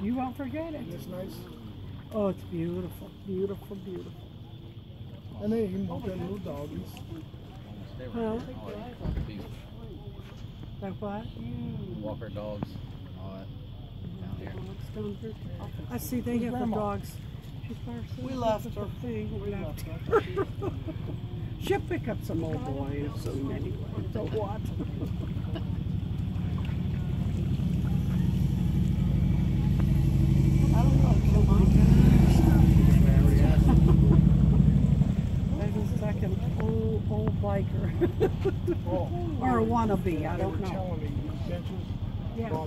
You won't forget it. It's nice. Oh, it's beautiful, beautiful, beautiful. And then you can walk in little doggies. Huh? These Like what? Walker dogs. and All that down here. I see they have the dogs. We left her. Thing. We left her. She'll pick up some old boys soon anyway. So what? I don't know. Oh my gosh. That is like an old, old biker. Oh, or a wannabe, I don't know. telling me Yeah.